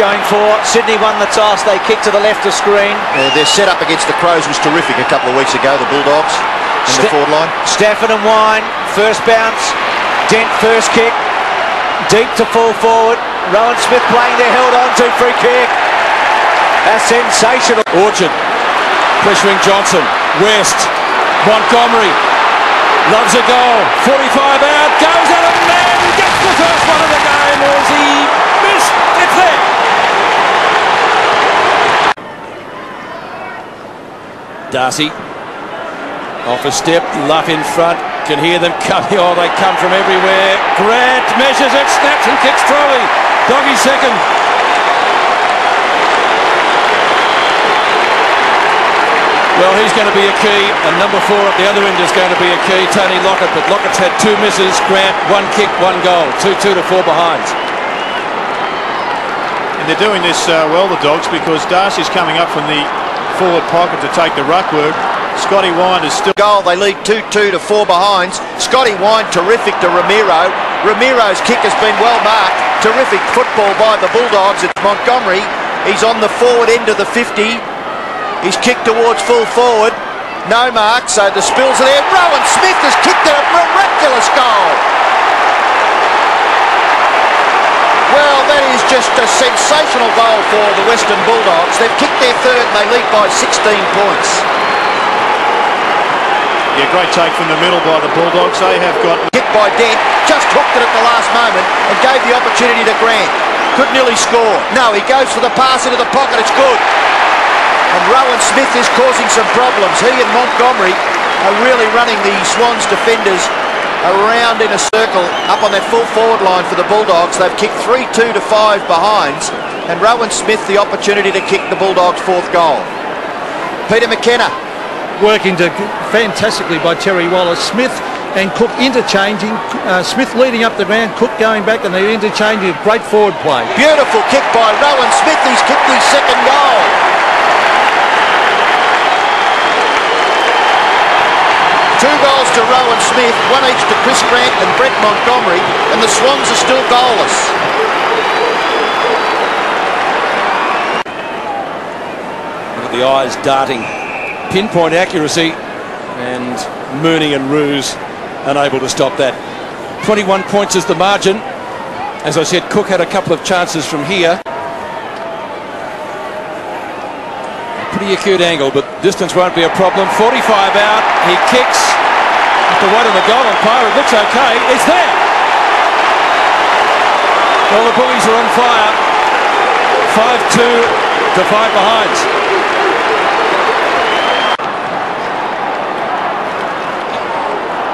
going for. Sydney won the toss. They kicked to the left of screen. Uh, their setup against the Crows was terrific a couple of weeks ago, the Bulldogs in the forward line. Stafford and Wynd, first bounce. Dent, first kick. Deep to full forward. Rohan Smith playing there, held on to free kick. A sensational. Orchard pressuring Johnson. West. Montgomery. Loves a goal. 45 out. Goes out of man. Gets the first one of the game. Or is he missed? It's there. Darcy. Off a step. Luff in front. Can hear them coming. Oh, they come from everywhere. Grant measures it. Snaps and kicks Trolley. Doggy second. Well, he's going to be a key, and number four at the other end is going to be a key, Tony Lockett. But Lockett's had two misses, Grant, one kick, one goal. 2-2 to four behinds. And they're doing this uh, well, the Dogs, because Darcy's coming up from the forward pocket to take the ruck work. Scotty Wynd is still... Goal, they lead 2-2 to four behinds. Scotty Wynd terrific to Romero. Romero's kick has been well marked. Terrific football by the Bulldogs. It's Montgomery. He's on the forward end of the 50. He's kicked towards full forward. No mark, so the spills are there. Rohan Smith has kicked a miraculous goal. Well, that is just a sensational goal for the Western Bulldogs. They've kicked their third and they lead by 16 points. Yeah, great take from the middle by the Bulldogs. They have got... Hit by Dent, just hooked it at the last moment and gave the opportunity to Grant. Could nearly score. No, he goes for the pass into the pocket. It's good. And Rohan Smith is causing some problems. He and Montgomery are really running the Swans defenders around in a circle up on their full forward line for the Bulldogs. They've kicked 3-2 to 5 behinds and Rohan Smith the opportunity to kick the Bulldogs' fourth goal. Peter McKenna. Working to fantastically by Terry Wallace. Smith and Cook interchanging. Uh, Smith leading up the ground, Cook going back and they're interchanging. Great forward play. Beautiful kick by Rohan Smith. He's kicked his second goal. To Rohan Smith, one each to Chris Grant and Brett Montgomery, and the Swans are still goalless. Look at the eyes darting. Pinpoint accuracy and Mooney and Roos unable to stop that. 21 points is the margin. As I said, Cook had a couple of chances from here. Pretty acute angle, but distance won't be a problem. 45 out, he kicks. After waiting the goal umpire, it looks okay. It's there. Well, the Bullies are on fire. 5-2 to 5 behinds.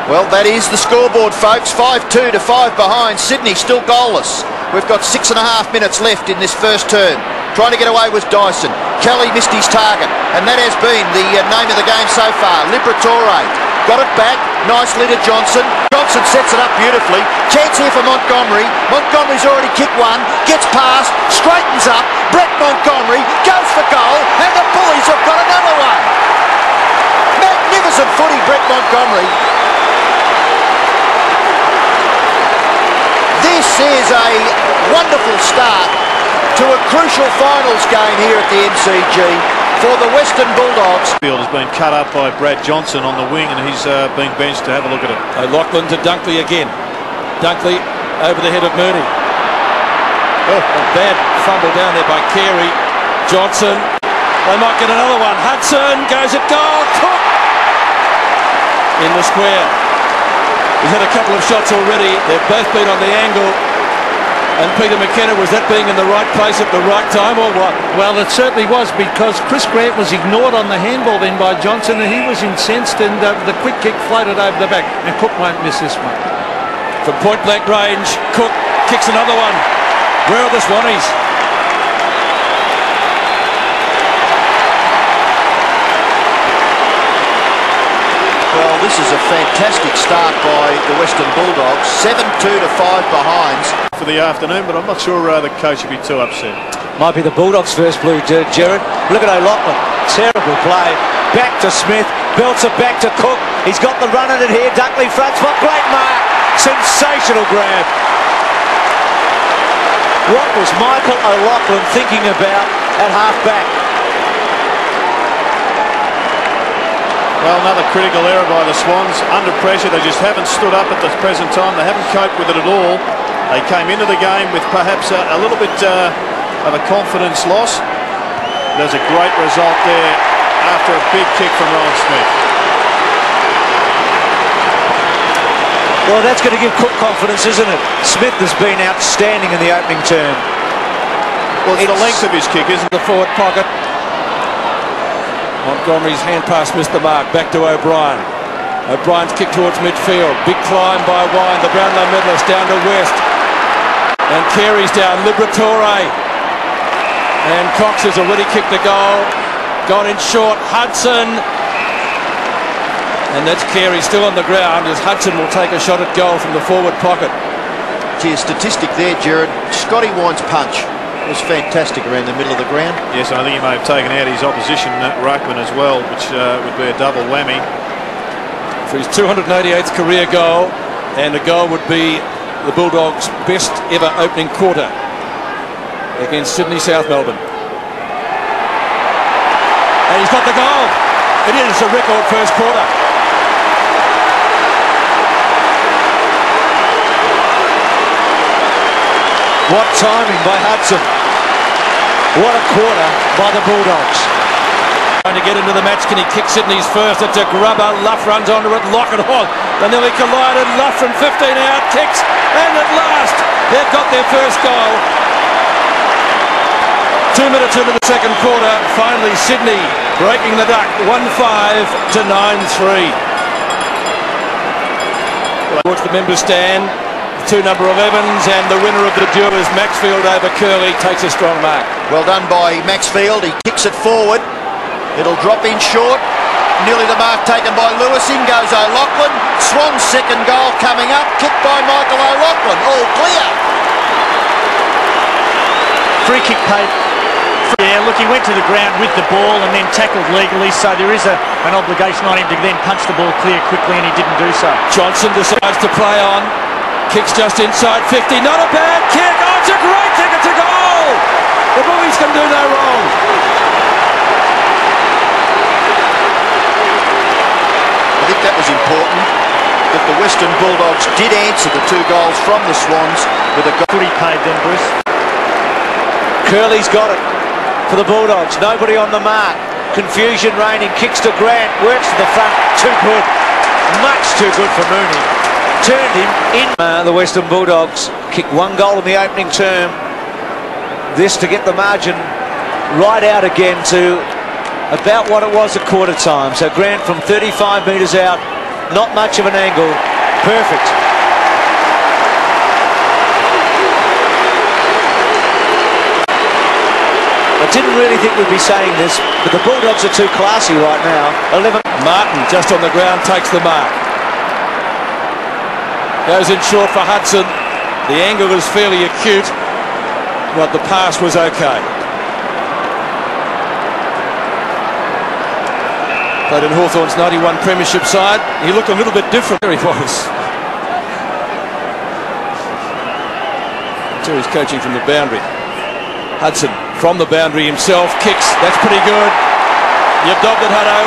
Well, that is the scoreboard, folks. 5-2 to 5 behind. Sydney still goalless. We've got six and a half minutes left in this first term. Trying to get away was Dyson. Kelly missed his target, and that has been the uh, name of the game so far. Liberatore got it back. Nicely to Johnson. Johnson sets it up beautifully. Chance here for Montgomery. Montgomery's already kicked one. Gets past. Straightens up. Brett Montgomery goes for goal, and the Bullies have got another one. Magnificent footy, Brett Montgomery. This is a wonderful start to a crucial finals game here at the MCG for the Western Bulldogs. Field has been cut up by Brad Johnson on the wing and he's uh, been benched to have a look at it. O'Loughlin to Dunkley again. Dunkley over the head of Mooney. Oh, a bad fumble down there by Carey. Johnson. They might get another one. Hudson goes at goal. Cook in the square. He's had a couple of shots already. They've both been on the angle. And Peter McKenna, was that being in the right place at the right time or what? Well, it certainly was because Chris Grant was ignored on the handball then by Johnson and he was incensed and uh, the quick kick floated over the back and Cook won't miss this one. From point blank range, Cook kicks another one. Where are the Swannies? Well, this is a fantastic start by the Western Bulldogs. 7-2 to 5 behinds. For the afternoon, but I'm not sure uh, the coach would be too upset. Might be the Bulldogs' first blue, Jared. Look at O'Loughlin. Terrible play. Back to Smith. Belts it back to Cook. He's got the run in it here. Dunkley front spot. Great mark. Sensational grab. What was Michael O'Loughlin thinking about at half-back? Well, another critical error by the Swans. Under pressure, they just haven't stood up at the present time. They haven't coped with it at all. They came into the game with perhaps a, a little bit uh, of a confidence loss. There's a great result there after a big kick from Rohan Smith. Well, that's going to give Cook confidence, isn't it? Smith has been outstanding in the opening term. Well, it's, it's the length of his kick, isn't it? The forward pocket. Montgomery's hand pass missed the mark. Back to O'Brien. O'Brien's kick towards midfield. Big climb by Wynd. The Brownlow medalist down to West. And Carey's down. Liberatore. And Cox has already kicked the goal. Gone in short. Hudson. And that's Carey still on the ground as Hudson will take a shot at goal from the forward pocket. Gee, statistic there, Jared. Scotty Wynd's punch was fantastic around the middle of the ground. Yes, I think he may have taken out his opposition, Ruckman, as well, which uh, would be a double whammy. For his 288th career goal, and the goal would be the Bulldogs' best ever opening quarter against Sydney South Melbourne. And he's got the goal. It is a record first quarter. What timing by Hudson. What a quarter by the Bulldogs. Trying to get into the match. Can he kick Sydney's first? It's a grubber. Luff runs onto it. Lock it on. They nearly collided. Luff from 15 out. Kicks. And at last, they've got their first goal. Two minutes into the second quarter. Finally, Sydney breaking the duck. 1-5 to 9-3. Towards the member stand two number of Evans and the winner of the duel is Maxfield over Curley takes a strong mark. Well done by Maxfield. He kicks it forward. It'll drop in short. Nearly the mark taken by Lewis. In goes O'Loughlin. Swan's second goal coming up. Kicked by Michael O'Loughlin. All clear. Free kick paid. Yeah, look, he went to the ground with the ball and then tackled legally, so there is a, an obligation on him to then punch the ball clear quickly, and he didn't do so. Johnson decides to play on. Kicks just inside 50. Not a bad kick. Oh, it's a great kick. It's a goal. The Bullies can do no wrong. I think that was important that the Western Bulldogs did answer the two goals from the Swans with a goal. Footy paid then, Bruce. Curley's got it for the Bulldogs. Nobody on the mark. Confusion reigning. Kicks to Grant. Works to the front. Too good. Much too good for Mooney turned him in. Uh, the Western Bulldogs kicked one goal in the opening term. This to get the margin right out again to about what it was at quarter time. So Grant from 35 metres out, not much of an angle, perfect. I didn't really think we'd be saying this, but the Bulldogs are too classy right now. 11. Martin just on the ground takes the mark. Goes in short for Hudson. The angle was fairly acute, but the pass was okay. Played in Hawthorn's 91 premiership side. He looked a little bit different. There he was. Terry's coaching from the boundary. Hudson from the boundary himself. Kicks. That's pretty good. You've dogged it, Hutto.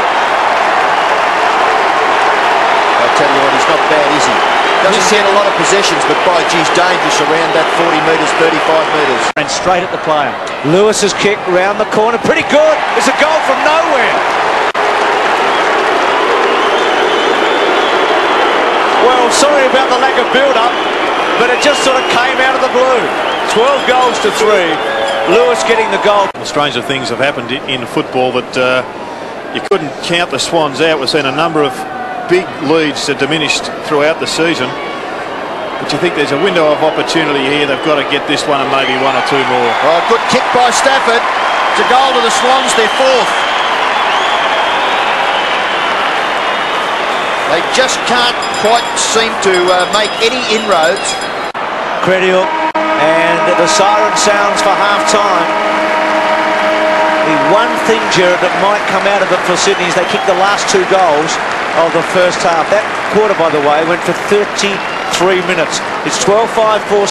I'll tell you what, he's not bad, is he? Doesn't get a lot of possessions, but by geez, dangerous around that 40 metres, 35 metres. And straight at the player. Lewis's kick round the corner, pretty good. It's a goal from nowhere. Well, sorry about the lack of build-up, but it just sort of came out of the blue. 12 goals to three. Lewis getting the goal. Well, stranger things have happened in football that uh, you couldn't count the Swans out. We've seen a number of big leads are diminished throughout the season. But you think there's a window of opportunity here. They've got to get this one and maybe one or two more. Oh, good kick by Stafford. It's a goal to the Swans, their fourth. They just can't quite seem to uh, make any inroads. Credial and the siren sounds for half-time. The one thing, Jared, that might come out of it for Sydney is they kicked the last two goals of the first half. That quarter, by the way, went for 33 minutes. It's 12-5-4.